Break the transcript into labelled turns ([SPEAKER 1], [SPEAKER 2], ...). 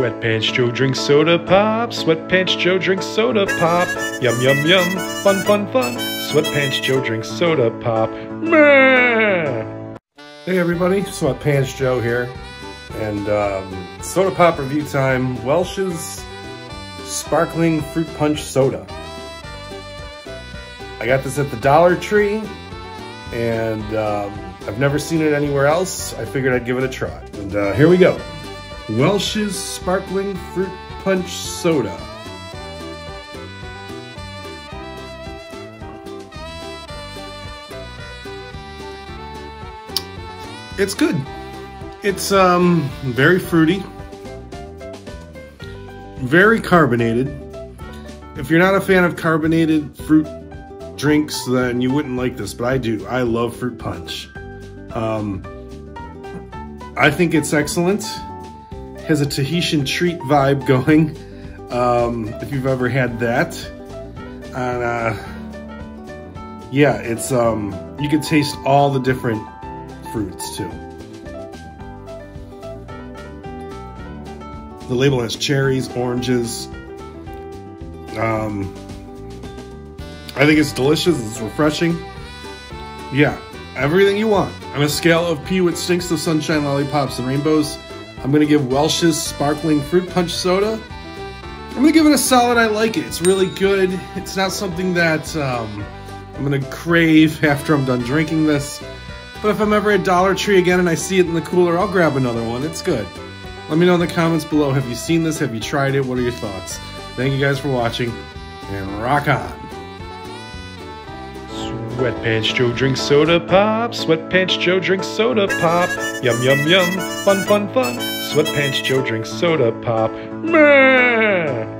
[SPEAKER 1] Sweatpants Joe drinks soda pop. Sweatpants Joe drinks soda pop. Yum yum yum. Fun fun fun. Sweatpants Joe drinks soda pop. Meh.
[SPEAKER 2] Hey everybody, Sweatpants Joe here, and um, soda pop review time. Welch's Sparkling Fruit Punch Soda. I got this at the Dollar Tree, and um, I've never seen it anywhere else. I figured I'd give it a try. And uh, here we go. Welch's Sparkling Fruit Punch Soda. It's good. It's um very fruity, very carbonated. If you're not a fan of carbonated fruit drinks, then you wouldn't like this, but I do. I love fruit punch. Um, I think it's excellent. Has a Tahitian treat vibe going. Um, if you've ever had that, and uh, yeah, it's um, you can taste all the different fruits too. The label has cherries, oranges. Um, I think it's delicious. It's refreshing. Yeah, everything you want. On a scale of P with stinks to sunshine, lollipops, and rainbows, I'm gonna give Welch's Sparkling Fruit Punch Soda. I'm gonna give it a solid. I like it. It's really good. It's not something that um, I'm gonna crave after I'm done drinking this. But if I'm ever at Dollar Tree again and I see it in the cooler, I'll grab another one. It's good. Let me know in the comments below. Have you seen this? Have you tried it? What are your thoughts? Thank you guys for watching, and rock on.
[SPEAKER 1] Sweatpants Joe drinks soda pop. Sweatpants Joe drinks soda pop. Yum yum yum. Fun fun fun. Sweatpants Joe drinks soda pop. Meh.